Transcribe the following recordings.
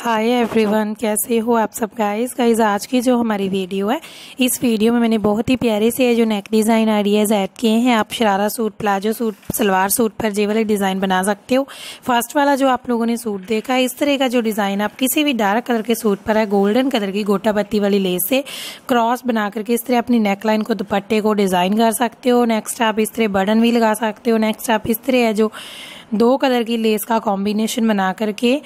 Hi everyone कैसे हो आप सब गाइस गाइस आज की जो हमारी वीडियो है, इस वीडियो में मैंने बहुत ही प्यारे से जो नेक डिज़ाइन आइडियाज़ ऐड किए हैं, आप sharara suit palazzo suit salwar suit पर जे वाले डिज़ाइन बना सकते हो। फ़र्स्ट वाला जो आप लोगों ने सूट देखा है, इस तरह का जो डिज़ाइन आप किसी भी डार्क कलर के सूट पर है गोल्डन कलर की गोटा पत्ती वाली लेस से क्रॉस बना करके इस तरह अपनी नेकलाइन को दुपट्टे को डिज़ाइन कर सकते हो। नेक्स्ट आप इस तरह बटन भी लगा सकते हो। नेक्स्ट आप इस तरह है जो दो कलर की लेस का कॉम्बिनेशन बना करके,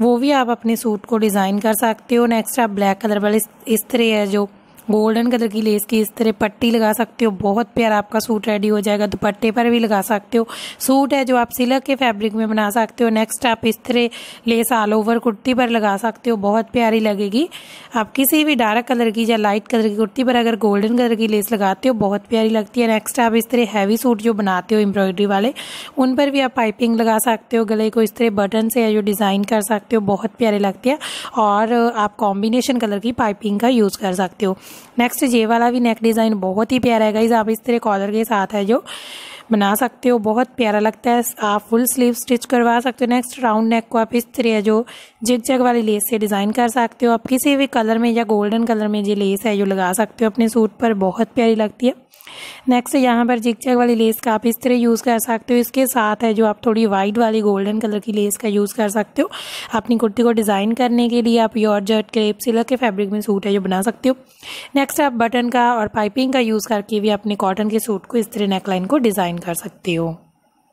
वो भी आप अपने सूट को डिज़ाइन कर सकते हो। नेक्स्ट आप ब्लैक कलर वाले इस तरह है जो गोल्डन कलर की लेस की इस तरह पट्टी लगा सकते हो। बहुत प्यारा आपका सूट रेडी हो जाएगा। दुपट्टे पर भी लगा सकते हो। सूट है जो आप सिलक के फैब्रिक में बना सकते हो। नेक्स्ट आप इस तरह लेस ऑल ओवर कुर्ती पर लगा सकते हो। बहुत प्यारी लगेगी। आप किसी भी डार्क कलर की या लाइट कलर की कुर्ती पर अगर गोल्डन कलर की लेस लगाते हो, बहुत प्यारी लगती है। नेक्स्ट आप इस तरह हैवी सूट जो बनाते हो एम्ब्रॉयडरी वाले, उन पर भी आप पाइपिंग लगा सकते हो। गले को इस तरह बटन से जो डिज़ाइन कर सकते हो, बहुत प्यारे लगते हैं। और आप कॉम्बिनेशन कलर की पाइपिंग का यूज़ कर सकते हो। नेक्स्ट ये वाला भी नेक डिज़ाइन बहुत ही प्यारा है। गाइज़ आप इस तरह कॉलर के साथ है जो बना सकते हो, बहुत प्यारा लगता है। आप फुल स्लीव स्टिच करवा सकते हो। नेक्स्ट राउंड नेक को आप इस तरह जो जिग जग वाली लेस से डिज़ाइन कर सकते हो। आप किसी भी कलर में या गोल्डन कलर में ये लेस है, जो लगा सकते हो अपने सूट पर, बहुत प्यारी लगती है। नेक्स्ट यहाँ पर जिग जग वाली लेस का आप इस तरह यूज़ कर सकते हो। इसके साथ है जो आप थोड़ी वाइट वाली गोल्डन कलर की लेस का यूज़ कर सकते हो। अपनी कुर्ती को डिज़ाइन करने के लिए आप योर जट क्रेप सिलक के फैब्रिक में सूट है, जो बना सकते हो। नेक्स्ट आप बटन का और पाइपिंग का यूज़ करके भी अपने कॉटन के सूट को इस तरह नेकलाइन को डिज़ाइन कर सकते हो।